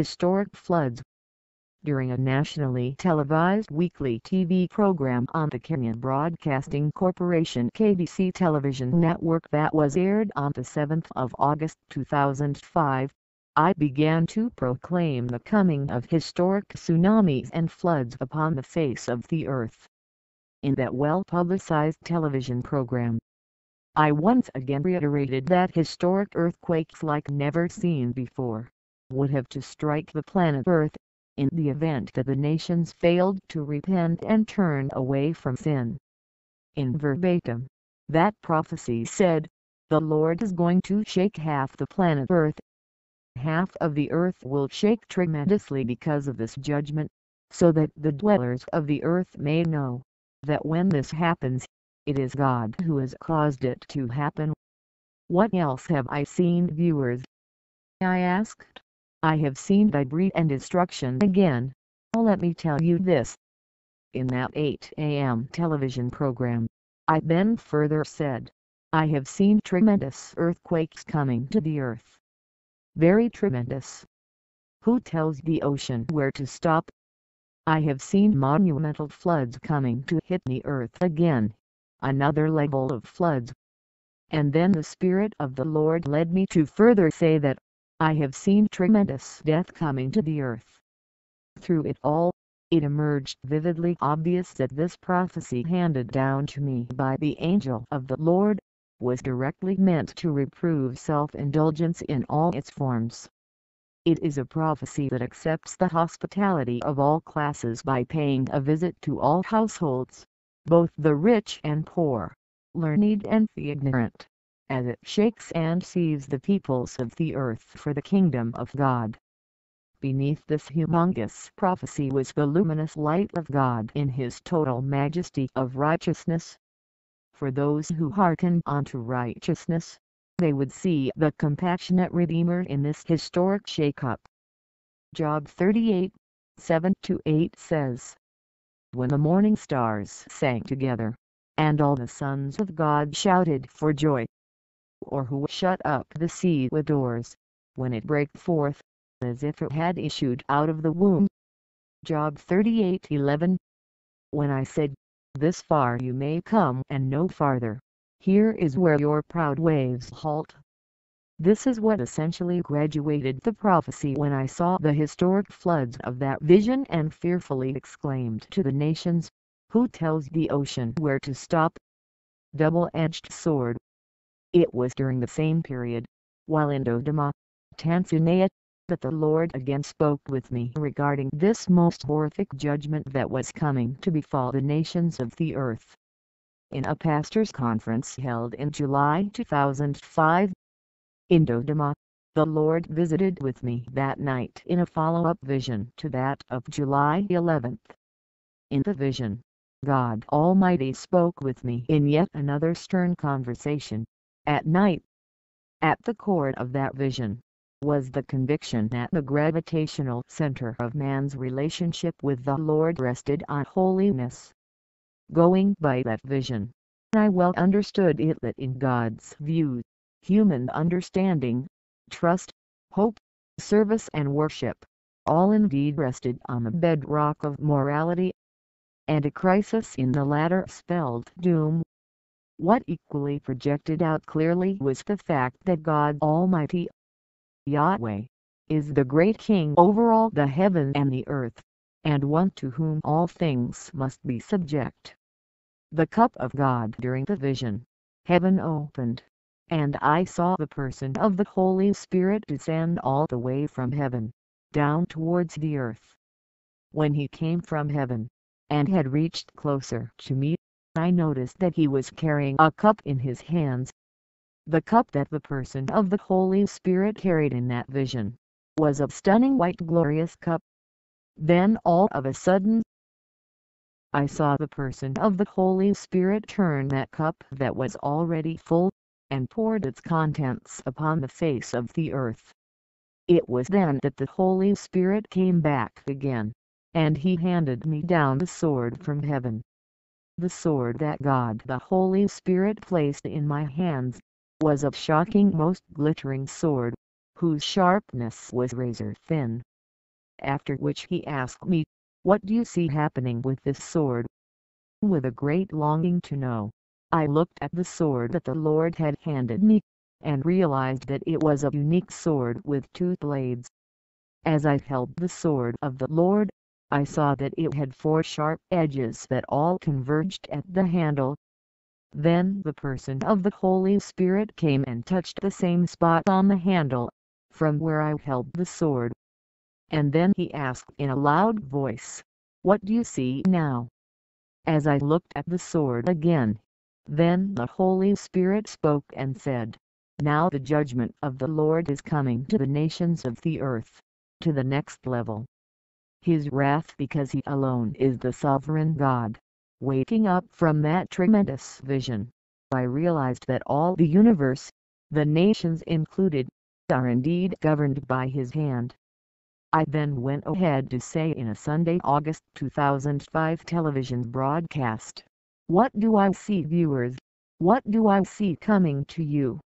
historic floods. During a nationally televised weekly TV program on the Kenyan Broadcasting Corporation KBC television network that was aired on the 7th of August 2005, I began to proclaim the coming of historic tsunamis and floods upon the face of the earth. In that well-publicized television program, I once again reiterated that historic earthquakes like never seen before would have to strike the planet Earth in the event that the nations failed to repent and turn away from sin. In verbatim, that prophecy said, the Lord is going to shake half the planet Earth. Half of the earth will shake tremendously because of this judgment, so that the dwellers of the earth may know that when this happens, it is God who has caused it to happen. What else have I seen viewers? I asked. I have seen debris and destruction again. Let me tell you this. In that 8 a.m. television program, I then further said, I have seen tremendous earthquakes coming to the earth. Very tremendous. Who tells the ocean where to stop? I have seen monumental floods coming to hit the earth again. Another level of floods. And then the Spirit of the Lord led me to further say that I have seen tremendous death coming to the earth. Through it all, it emerged vividly obvious that this prophecy handed down to me by the angel of the Lord, was directly meant to reprove self-indulgence in all its forms. It is a prophecy that accepts the hospitality of all classes by paying a visit to all households, both the rich and poor, learned and the ignorant as it shakes and sees the peoples of the earth for the kingdom of God. Beneath this humongous prophecy was the luminous light of God in his total majesty of righteousness. For those who hearken unto righteousness, they would see the compassionate Redeemer in this historic shake-up. Job 38, 7-8 says, When the morning stars sang together, and all the sons of God shouted for joy, or who shut up the sea with doors, when it brake forth, as if it had issued out of the womb. Job 38:11. When I said, This far you may come and no farther, here is where your proud waves halt. This is what essentially graduated the prophecy when I saw the historic floods of that vision and fearfully exclaimed to the nations, Who tells the ocean where to stop? Double-edged sword. It was during the same period, while in Dodoma, Tanzania, that the Lord again spoke with me regarding this most horrific judgment that was coming to befall the nations of the earth. In a pastor's conference held in July 2005, in Dodoma, the Lord visited with me that night in a follow-up vision to that of July 11th. In the vision, God Almighty spoke with me in yet another stern conversation at night. At the core of that vision was the conviction that the gravitational center of man's relationship with the Lord rested on holiness. Going by that vision, I well understood it that in God's view, human understanding, trust, hope, service and worship, all indeed rested on the bedrock of morality, and a crisis in the latter spelled doom. What equally projected out clearly was the fact that God Almighty, Yahweh, is the great King over all the heaven and the earth, and one to whom all things must be subject. The cup of God during the vision, heaven opened, and I saw the person of the Holy Spirit descend all the way from heaven, down towards the earth. When he came from heaven, and had reached closer to me, I noticed that he was carrying a cup in his hands. The cup that the person of the Holy Spirit carried in that vision, was a stunning white glorious cup. Then all of a sudden, I saw the person of the Holy Spirit turn that cup that was already full, and poured its contents upon the face of the earth. It was then that the Holy Spirit came back again, and he handed me down the sword from heaven. The sword that God the Holy Spirit placed in my hands, was a shocking most glittering sword, whose sharpness was razor thin, after which he asked me, What do you see happening with this sword? With a great longing to know, I looked at the sword that the Lord had handed me, and realized that it was a unique sword with two blades. As I held the sword of the Lord, I saw that it had four sharp edges that all converged at the handle. Then the person of the Holy Spirit came and touched the same spot on the handle, from where I held the sword. And then he asked in a loud voice, What do you see now? As I looked at the sword again, then the Holy Spirit spoke and said, Now the judgment of the Lord is coming to the nations of the earth, to the next level. His wrath because he alone is the sovereign God. Waking up from that tremendous vision, I realized that all the universe, the nations included, are indeed governed by his hand. I then went ahead to say in a Sunday August 2005 television broadcast, What do I see viewers? What do I see coming to you?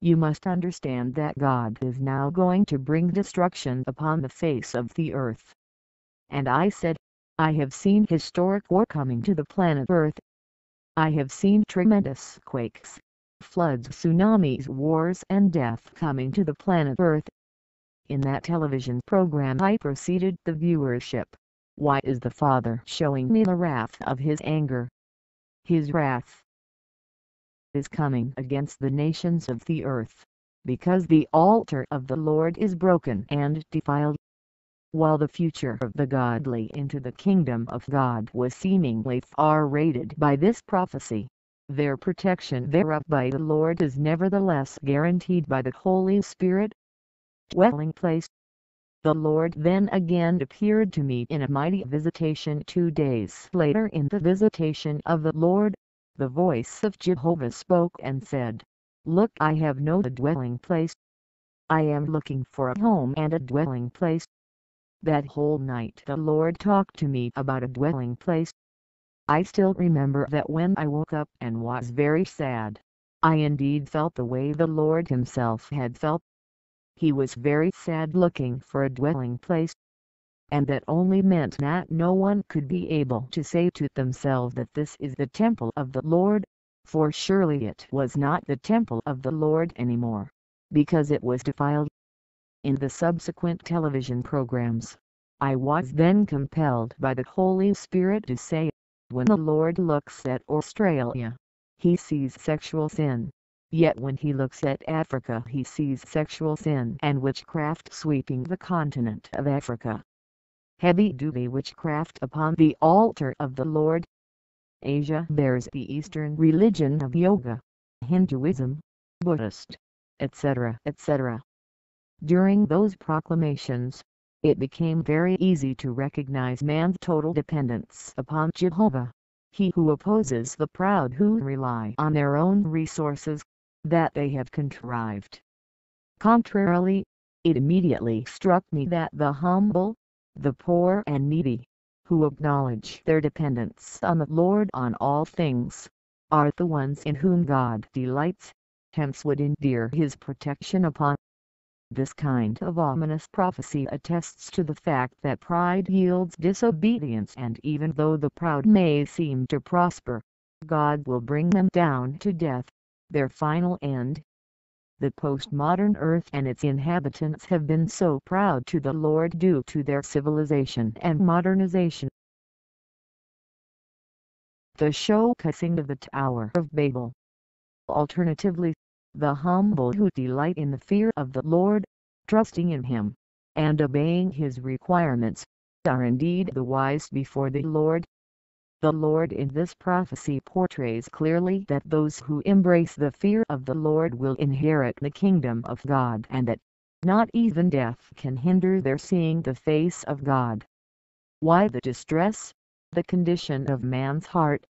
You must understand that God is now going to bring destruction upon the face of the earth. And I said, I have seen historic war coming to the planet Earth. I have seen tremendous quakes, floods, tsunamis, wars and death coming to the planet Earth. In that television program I proceeded the viewership. Why is the Father showing me the wrath of his anger? His wrath is coming against the nations of the earth, because the altar of the Lord is broken and defiled. While the future of the godly into the kingdom of God was seemingly far rated by this prophecy, their protection thereof by the Lord is nevertheless guaranteed by the Holy Spirit dwelling place. The Lord then again appeared to me in a mighty visitation two days later in the visitation of the Lord. The voice of Jehovah spoke and said, Look I have no dwelling place. I am looking for a home and a dwelling place. That whole night the Lord talked to me about a dwelling place. I still remember that when I woke up and was very sad, I indeed felt the way the Lord himself had felt he was very sad looking for a dwelling place. And that only meant that no one could be able to say to themselves that this is the temple of the Lord, for surely it was not the temple of the Lord anymore, because it was defiled. In the subsequent television programs, I was then compelled by the Holy Spirit to say, when the Lord looks at Australia, he sees sexual sin, Yet when he looks at Africa he sees sexual sin and witchcraft sweeping the continent of Africa. Heavy-duty witchcraft upon the altar of the Lord. Asia bears the Eastern religion of Yoga, Hinduism, Buddhist, etc. etc. During those proclamations, it became very easy to recognize man's total dependence upon Jehovah. He who opposes the proud who rely on their own resources that they have contrived. Contrarily, it immediately struck me that the humble, the poor and needy, who acknowledge their dependence on the Lord on all things, are the ones in whom God delights, hence would endear his protection upon. This kind of ominous prophecy attests to the fact that pride yields disobedience and even though the proud may seem to prosper, God will bring them down to death their final end. The postmodern Earth and its inhabitants have been so proud to the Lord due to their civilization and modernization. The showcasing of the Tower of Babel. Alternatively, the humble who delight in the fear of the Lord, trusting in Him, and obeying His requirements, are indeed the wise before the Lord. The Lord in this prophecy portrays clearly that those who embrace the fear of the Lord will inherit the kingdom of God and that not even death can hinder their seeing the face of God. Why the distress? The condition of man's heart.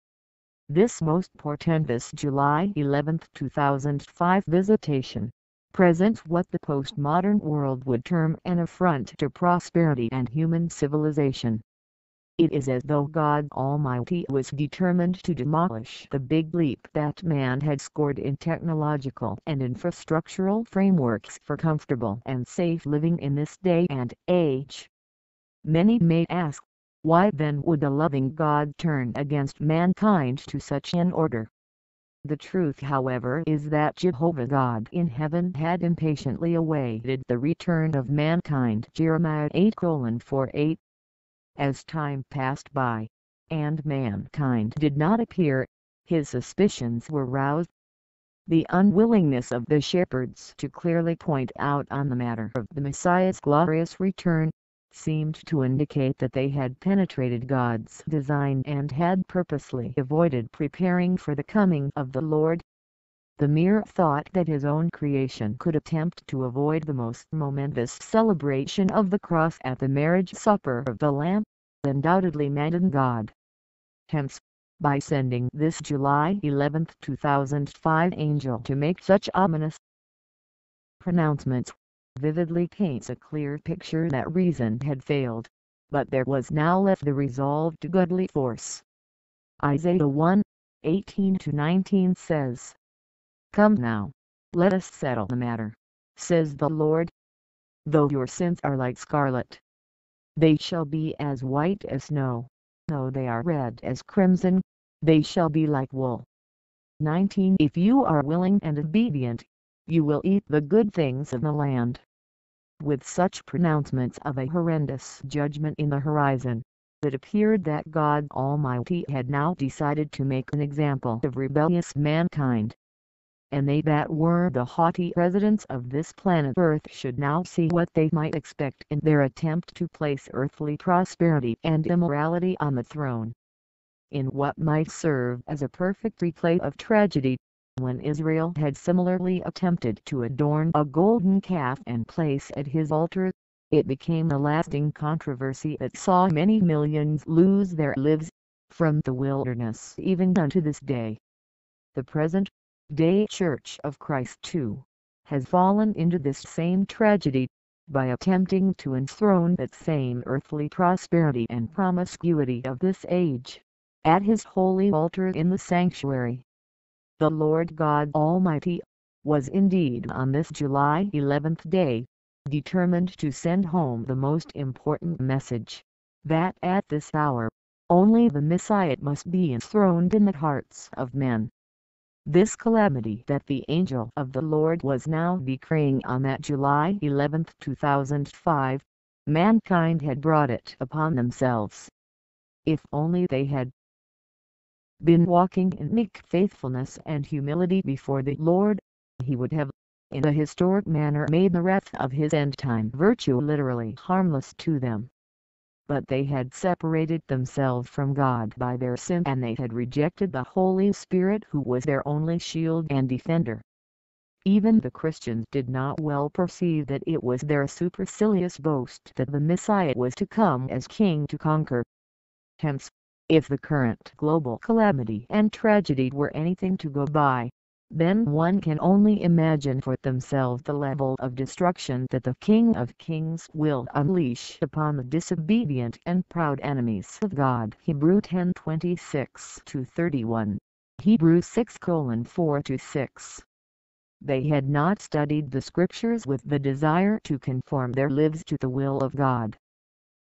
This most portentous July 11, 2005 visitation presents what the postmodern world would term an affront to prosperity and human civilization. It is as though God Almighty was determined to demolish the big leap that man had scored in technological and infrastructural frameworks for comfortable and safe living in this day and age. Many may ask, why then would the loving God turn against mankind to such an order? The truth however is that Jehovah God in heaven had impatiently awaited the return of mankind Jeremiah 8 8. As time passed by, and mankind did not appear, his suspicions were roused. The unwillingness of the shepherds to clearly point out on the matter of the Messiah's glorious return, seemed to indicate that they had penetrated God's design and had purposely avoided preparing for the coming of the Lord. The mere thought that his own creation could attempt to avoid the most momentous celebration of the cross at the marriage supper of the Lamb, undoubtedly maddened God. Hence, by sending this July 11, 2005 angel to make such ominous pronouncements, vividly paints a clear picture that reason had failed, but there was now left the resolve to godly force. Isaiah 1, 18-19 says, Come now, let us settle the matter, says the Lord. Though your sins are like scarlet, they shall be as white as snow, though they are red as crimson, they shall be like wool. 19 If you are willing and obedient, you will eat the good things of the land. With such pronouncements of a horrendous judgment in the horizon, it appeared that God Almighty had now decided to make an example of rebellious mankind. And they that were the haughty residents of this planet Earth should now see what they might expect in their attempt to place earthly prosperity and immorality on the throne in what might serve as a perfect replay of tragedy, when Israel had similarly attempted to adorn a golden calf and place at his altar, it became a lasting controversy that saw many millions lose their lives, from the wilderness even unto this day. The present day Church of Christ too, has fallen into this same tragedy, by attempting to enthrone that same earthly prosperity and promiscuity of this age at his holy altar in the sanctuary. The Lord God Almighty, was indeed on this July 11th day, determined to send home the most important message, that at this hour, only the Messiah must be enthroned in the hearts of men. This calamity that the angel of the Lord was now decreeing on that July 11, 2005, mankind had brought it upon themselves. If only they had been walking in meek faithfulness and humility before the Lord, he would have, in a historic manner made the wrath of his end-time virtue literally harmless to them. But they had separated themselves from God by their sin and they had rejected the Holy Spirit who was their only shield and defender. Even the Christians did not well perceive that it was their supercilious boast that the Messiah was to come as king to conquer. Hence, if the current global calamity and tragedy were anything to go by, then one can only imagine for themselves the level of destruction that the King of Kings will unleash upon the disobedient and proud enemies of God. Hebrew 10:26-31, Hebrews 6:4-6. They had not studied the scriptures with the desire to conform their lives to the will of God.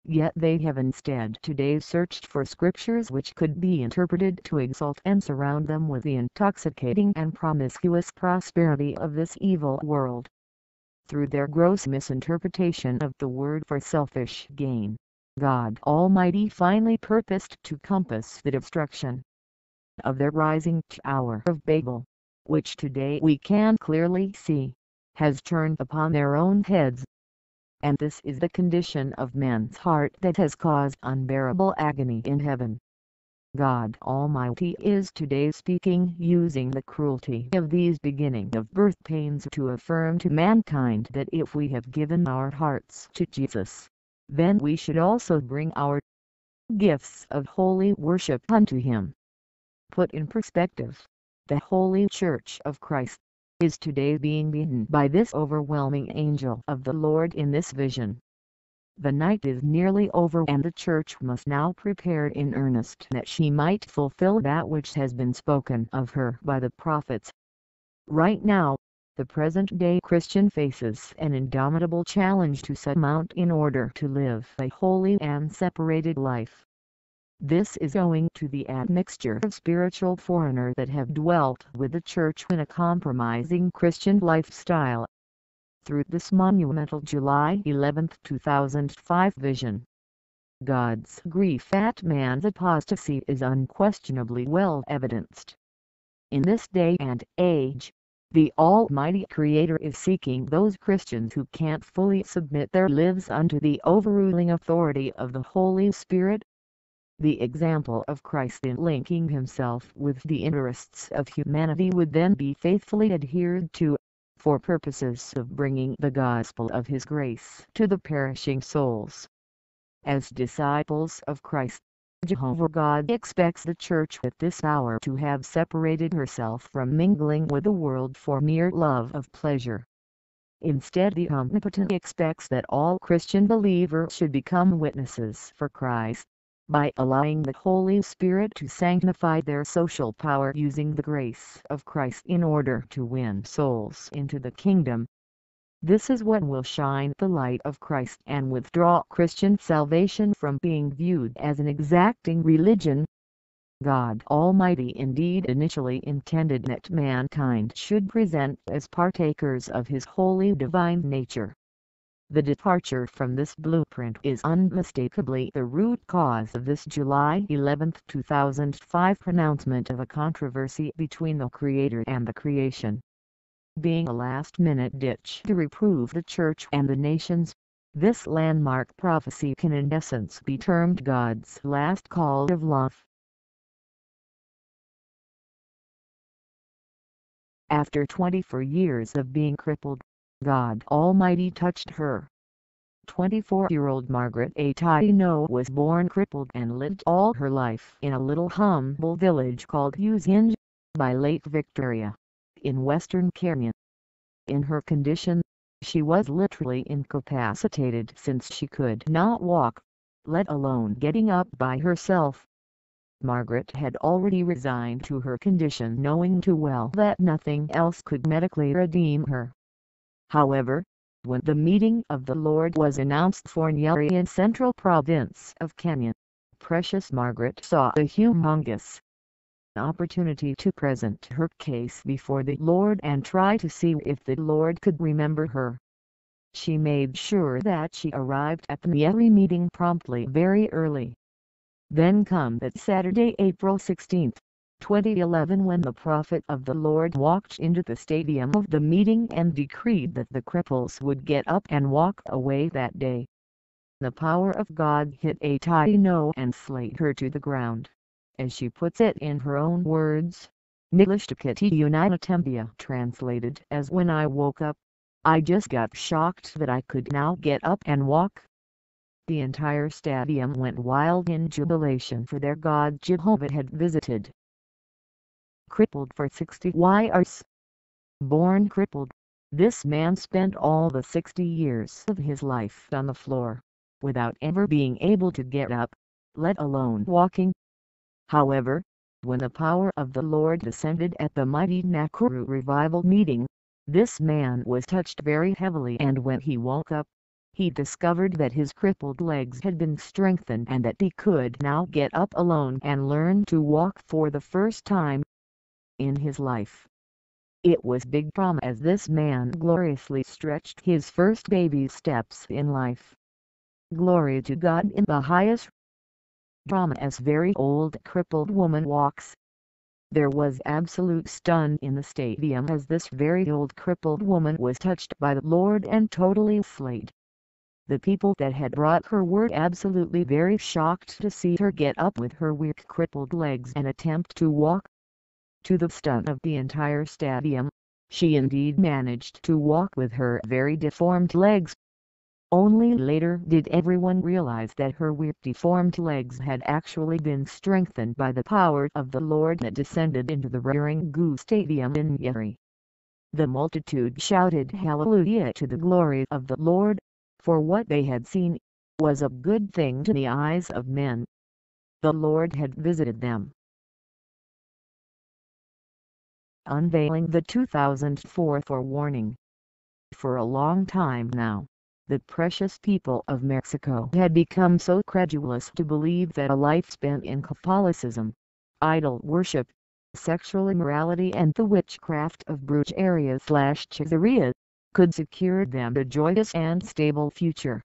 Yet they have instead today searched for scriptures which could be interpreted to exalt and surround them with the intoxicating and promiscuous prosperity of this evil world. Through their gross misinterpretation of the word for selfish gain, God Almighty finally purposed to compass the destruction of their rising tower of Babel, which today we can clearly see, has turned upon their own heads and this is the condition of man's heart that has caused unbearable agony in heaven. God Almighty is today speaking using the cruelty of these beginning of birth pains to affirm to mankind that if we have given our hearts to Jesus, then we should also bring our gifts of holy worship unto Him. Put in perspective, the Holy Church of Christ is today being beaten by this overwhelming angel of the Lord in this vision. The night is nearly over and the church must now prepare in earnest that she might fulfill that which has been spoken of her by the prophets. Right now, the present-day Christian faces an indomitable challenge to surmount in order to live a holy and separated life. This is owing to the admixture of spiritual foreigners that have dwelt with the church in a compromising Christian lifestyle. Through this monumental July 11, 2005 vision, God's grief at man's apostasy is unquestionably well evidenced. In this day and age, the Almighty Creator is seeking those Christians who can't fully submit their lives unto the overruling authority of the Holy Spirit. The example of Christ in linking himself with the interests of humanity would then be faithfully adhered to, for purposes of bringing the gospel of his grace to the perishing souls. As disciples of Christ, Jehovah God expects the church at this hour to have separated herself from mingling with the world for mere love of pleasure. Instead the Omnipotent expects that all Christian believers should become witnesses for Christ, by allowing the Holy Spirit to sanctify their social power using the grace of Christ in order to win souls into the kingdom. This is what will shine the light of Christ and withdraw Christian salvation from being viewed as an exacting religion. God Almighty indeed initially intended that mankind should present as partakers of His holy divine nature. The departure from this blueprint is unmistakably the root cause of this July 11, 2005 pronouncement of a controversy between the Creator and the creation being a last-minute ditch to reprove the church and the nations. This landmark prophecy can in essence be termed God's last call of love. After 24 years of being crippled, God Almighty touched her. 24-year-old Margaret A. Taino was born crippled and lived all her life in a little humble village called Usenge, by Lake Victoria in Western Kenya. In her condition, she was literally incapacitated since she could not walk, let alone getting up by herself. Margaret had already resigned to her condition knowing too well that nothing else could medically redeem her. However, when the meeting of the Lord was announced for Nyeri in central province of Kenya, precious Margaret saw a humongous opportunity to present her case before the Lord and try to see if the Lord could remember her. She made sure that she arrived at the Nyeri meeting promptly very early. Then come that Saturday April 16, 2011 when the prophet of the Lord walked into the stadium of the meeting and decreed that the cripples would get up and walk away that day. The power of God hit a Taino and slayed her to the ground as she puts it in her own words. Nilishtakati Unitambia translated as when I woke up, I just got shocked that I could now get up and walk. The entire stadium went wild in jubilation for their God Jehovah had visited. Crippled for 60 years. Born crippled, this man spent all the 60 years of his life on the floor, without ever being able to get up, let alone walking. However, when the power of the Lord descended at the mighty Nakuru revival meeting, this man was touched very heavily and when he woke up, he discovered that his crippled legs had been strengthened and that he could now get up alone and learn to walk for the first time in his life. It was big prom as this man gloriously stretched his first baby steps in life. Glory to God in the highest drama as very old crippled woman walks. There was absolute stun in the stadium as this very old crippled woman was touched by the Lord and totally slayed. The people that had brought her were absolutely very shocked to see her get up with her weak crippled legs and attempt to walk. To the stun of the entire stadium, she indeed managed to walk with her very deformed legs. Only later did everyone realize that her weak deformed legs had actually been strengthened by the power of the Lord that descended into the Ruringu Stadium in Nyeri. The multitude shouted hallelujah to the glory of the Lord, for what they had seen, was a good thing to the eyes of men. The Lord had visited them unveiling the 2004 forewarning. For a long time now, the precious people of Mexico had become so credulous to believe that a life spent in Catholicism, idol worship, sexual immorality and the witchcraft of brujeria slash hechicería, could secure them a joyous and stable future.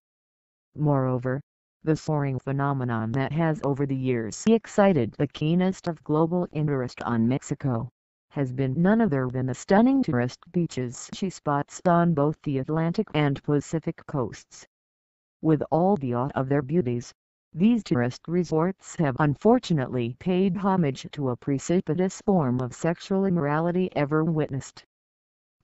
Moreover, the soaring phenomenon that has over the years excited the keenest of global interest on Mexico, has been none other than the stunning tourist beaches she spots on both the Atlantic and Pacific coasts. With all the awe of their beauties, these tourist resorts have unfortunately paid homage to a precipitous form of sexual immorality ever witnessed.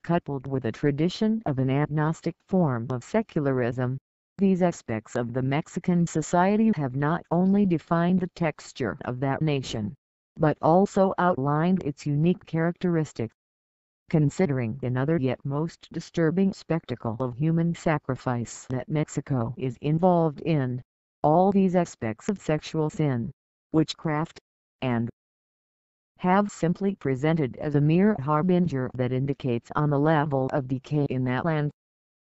Coupled with a tradition of an agnostic form of secularism, these aspects of the Mexican society have not only defined the texture of that nation, but also outlined its unique characteristics. Considering another yet most disturbing spectacle of human sacrifice that Mexico is involved in, all these aspects of sexual sin, witchcraft, and have simply presented as a mere harbinger that indicates on the level of decay in that land.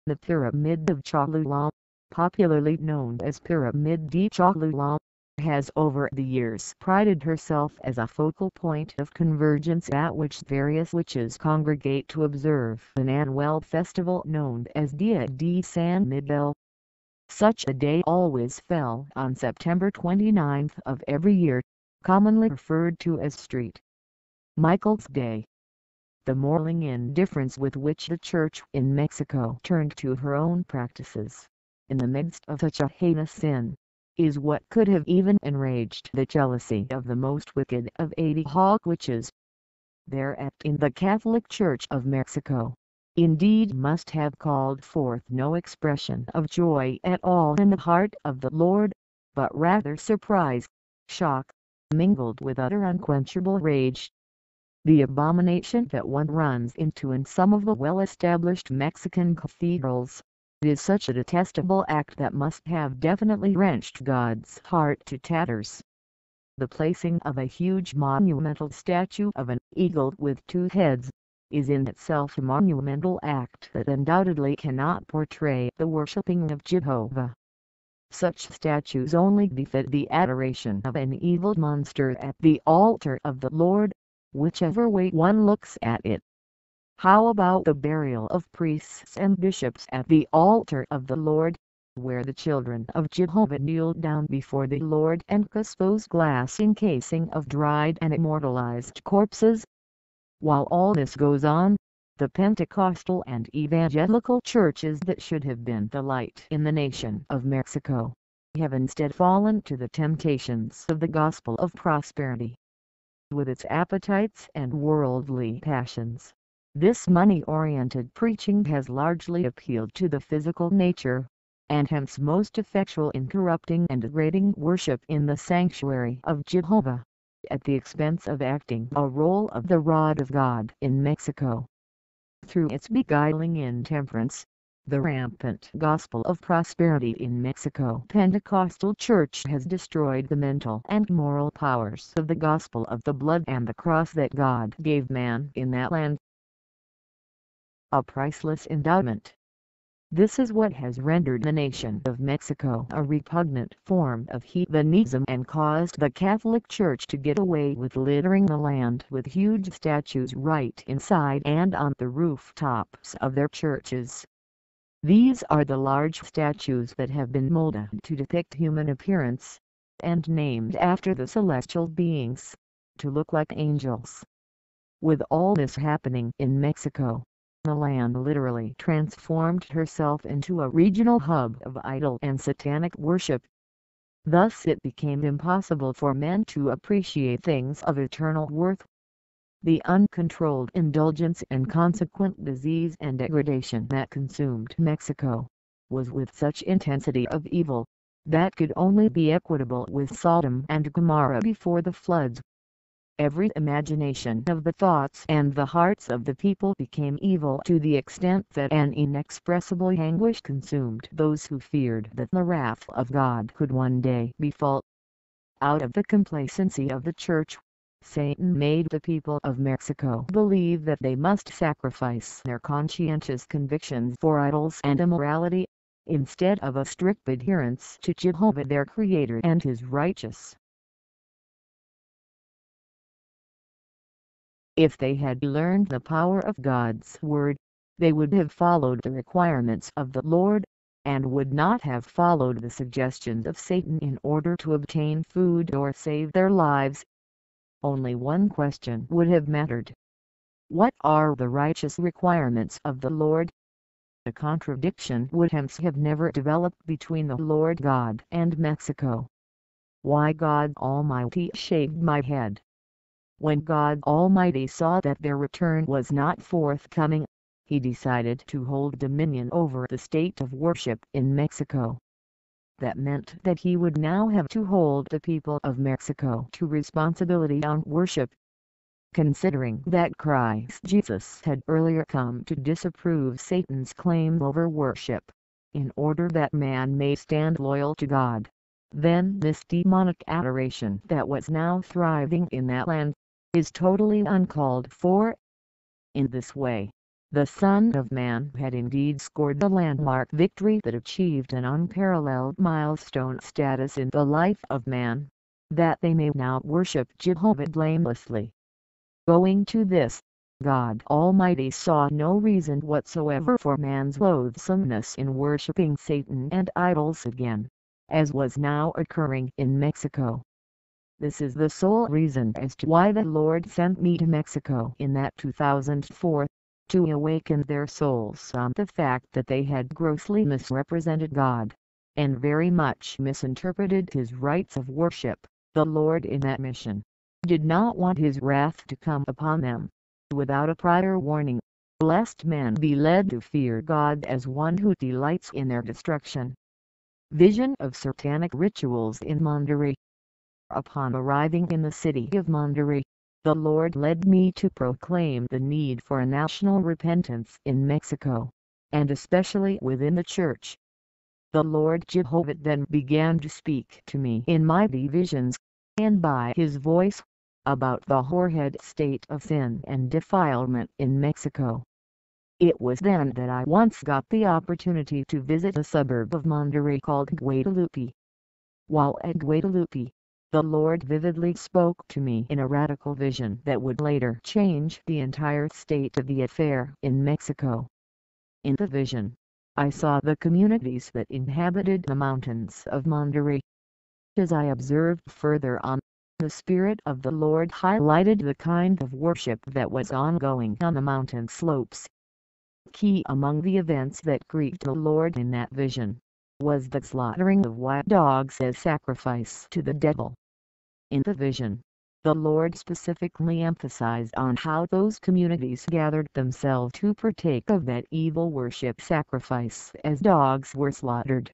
The Pyramid of Cholula, popularly known as Pyramid de Cholula, has over the years prided herself as a focal point of convergence at which various witches congregate to observe an annual festival known as Dia de San Miguel. Such a day always fell on September 29th of every year, commonly referred to as Street Michael's Day. The mourning indifference with which the church in Mexico turned to her own practices, in the midst of such a heinous sin, is what could have even enraged the jealousy of the most wicked of eighty hog witches. Thereat in the Catholic Church of Mexico, indeed must have called forth no expression of joy at all in the heart of the Lord, but rather surprise, shock, mingled with utter unquenchable rage. The abomination that one runs into in some of the well-established Mexican cathedrals, is such a detestable act that must have definitely wrenched God's heart to tatters. The placing of a huge monumental statue of an eagle with two heads, is in itself a monumental act that undoubtedly cannot portray the worshipping of Jehovah. Such statues only befit the adoration of an evil monster at the altar of the Lord, whichever way one looks at it. How about the burial of priests and bishops at the altar of the Lord, where the children of Jehovah kneel down before the Lord and kiss those glass encasing of dried and immortalized corpses? While all this goes on, the Pentecostal and evangelical churches that should have been the light in the nation of Mexico, have instead fallen to the temptations of the gospel of prosperity. With its appetites and worldly passions, this money-oriented preaching has largely appealed to the physical nature, and hence most effectual in corrupting and degrading worship in the sanctuary of Jehovah, at the expense of acting a role of the rod of God in Mexico. Through its beguiling intemperance, the rampant gospel of prosperity in Mexico Pentecostal Church has destroyed the mental and moral powers of the gospel of the blood and the cross that God gave man in that land a priceless endowment. This is what has rendered the nation of Mexico a repugnant form of heathenism and caused the Catholic Church to get away with littering the land with huge statues right inside and on the rooftops of their churches. These are the large statues that have been molded to depict human appearance, and named after the celestial beings, to look like angels. With all this happening in Mexico, land literally transformed herself into a regional hub of idol and satanic worship. Thus it became impossible for men to appreciate things of eternal worth. The uncontrolled indulgence and consequent disease and degradation that consumed Mexico, was with such intensity of evil, that could only be equitable with Sodom and Gomorrah before the floods every imagination of the thoughts and the hearts of the people became evil to the extent that an inexpressible anguish consumed those who feared that the wrath of God could one day befall. Out of the complacency of the church, Satan made the people of Mexico believe that they must sacrifice their conscientious convictions for idols and immorality, instead of a strict adherence to Jehovah their Creator and His righteous. If they had learned the power of God's Word, they would have followed the requirements of the Lord, and would not have followed the suggestions of Satan in order to obtain food or save their lives. Only one question would have mattered. What are the righteous requirements of the Lord? The contradiction would hence have never developed between the Lord God and Mexico. Why God Almighty shaved my head. When God Almighty saw that their return was not forthcoming, he decided to hold dominion over the state of worship in Mexico. That meant that he would now have to hold the people of Mexico to responsibility on worship. Considering that Christ Jesus had earlier come to disapprove Satan's claim over worship, in order that man may stand loyal to God, then this demonic adoration that was now thriving in that land, is totally uncalled for. In this way, the Son of Man had indeed scored the landmark victory that achieved an unparalleled milestone status in the life of man, that they may now worship Jehovah blamelessly. Going to this, God Almighty saw no reason whatsoever for man's loathsomeness in worshipping Satan and idols again, as was now occurring in Mexico. This is the sole reason as to why the Lord sent me to Mexico in that 2004, to awaken their souls on the fact that they had grossly misrepresented God, and very much misinterpreted his rites of worship. The Lord in that mission did not want his wrath to come upon them, without a prior warning, lest men be led to fear God as one who delights in their destruction. Vision of Satanic Rituals in Monterrey Upon arriving in the city of Monterrey, the Lord led me to proclaim the need for a national repentance in Mexico, and especially within the church. The Lord Jehovah then began to speak to me in mighty visions, and by his voice, about the hoarhead state of sin and defilement in Mexico. It was then that I once got the opportunity to visit a suburb of Monterrey called Guadalupe. While at Guadalupe, the Lord vividly spoke to me in a radical vision that would later change the entire state of the affair in Mexico. In the vision, I saw the communities that inhabited the mountains of Monterrey. As I observed further on, the Spirit of the Lord highlighted the kind of worship that was ongoing on the mountain slopes. Key among the events that grieved the Lord in that vision, was the slaughtering of wild dogs as sacrifice to the devil. In the vision, the Lord specifically emphasized on how those communities gathered themselves to partake of that evil worship sacrifice as dogs were slaughtered.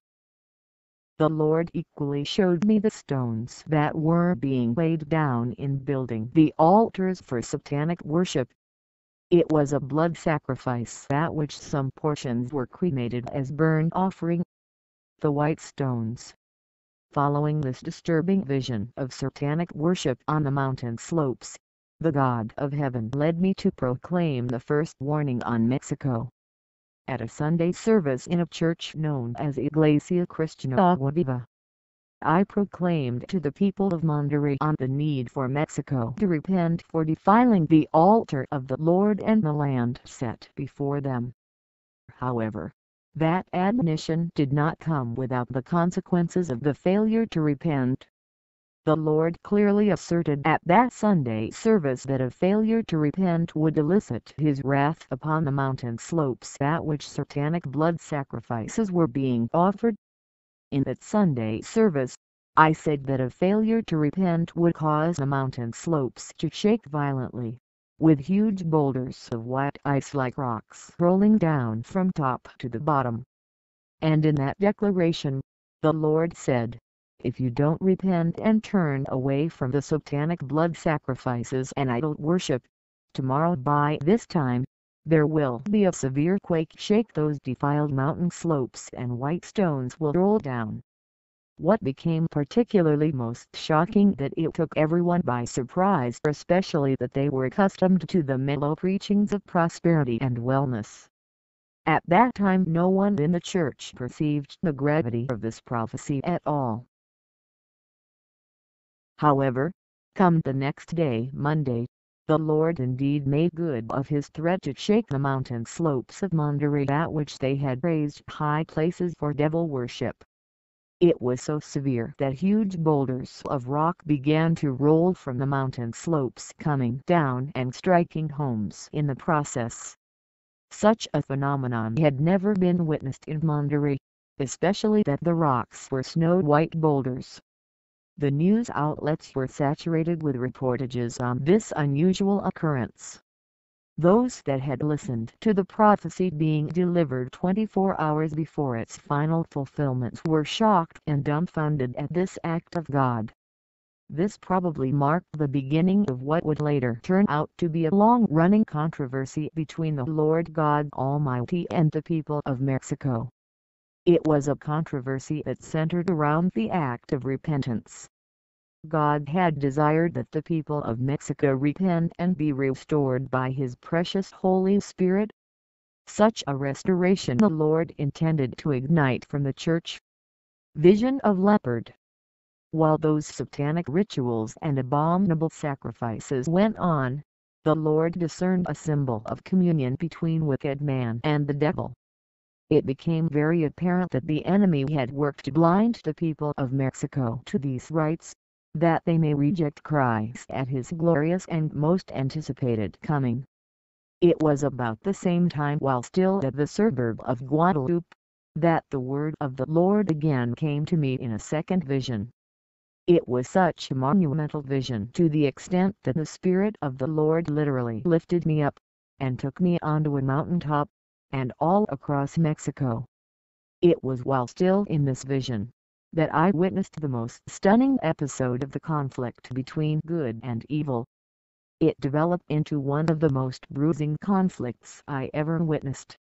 The Lord equally showed me the stones that were being laid down in building the altars for satanic worship. It was a blood sacrifice at which some portions were cremated as burnt offering. The white stones Following this disturbing vision of satanic worship on the mountain slopes, the God of Heaven led me to proclaim the first warning on Mexico. At a Sunday service in a church known as Iglesia Cristiana Agua Viva, I proclaimed to the people of Monterrey on the need for Mexico to repent for defiling the altar of the Lord and the land set before them. However, that admonition did not come without the consequences of the failure to repent. The Lord clearly asserted at that Sunday service that a failure to repent would elicit his wrath upon the mountain slopes at which satanic blood sacrifices were being offered. In that Sunday service, I said that a failure to repent would cause the mountain slopes to shake violently with huge boulders of white ice like rocks rolling down from top to the bottom. And in that declaration, the Lord said, If you don't repent and turn away from the satanic blood sacrifices and idol worship, tomorrow by this time, there will be a severe quake shake those defiled mountain slopes and white stones will roll down. What became particularly most shocking that it took everyone by surprise especially that they were accustomed to the mellow preachings of prosperity and wellness. At that time no one in the church perceived the gravity of this prophecy at all. However, come the next day Monday, the Lord indeed made good of his threat to shake the mountain slopes of Monterey at which they had raised high places for devil worship. It was so severe that huge boulders of rock began to roll from the mountain slopes coming down and striking homes in the process. Such a phenomenon had never been witnessed in Monterey, especially that the rocks were snow-white boulders. The news outlets were saturated with reportages on this unusual occurrence. Those that had listened to the prophecy being delivered 24 hours before its final fulfillment were shocked and dumbfounded at this act of God. This probably marked the beginning of what would later turn out to be a long-running controversy between the Lord God Almighty and the people of Mexico. It was a controversy that centered around the act of repentance. God had desired that the people of Mexico repent and be restored by His precious Holy Spirit. Such a restoration the Lord intended to ignite from the church. Vision of Leopard While those satanic rituals and abominable sacrifices went on, the Lord discerned a symbol of communion between wicked man and the devil. It became very apparent that the enemy had worked to blind the people of Mexico to these rites that they may reject Christ at his glorious and most anticipated coming. It was about the same time while still at the suburb of Guadalupe, that the word of the Lord again came to me in a second vision. It was such a monumental vision to the extent that the Spirit of the Lord literally lifted me up, and took me onto a mountain top, and all across Mexico. It was while still in this vision, that I witnessed the most stunning episode of the conflict between good and evil. It developed into one of the most bruising conflicts I ever witnessed.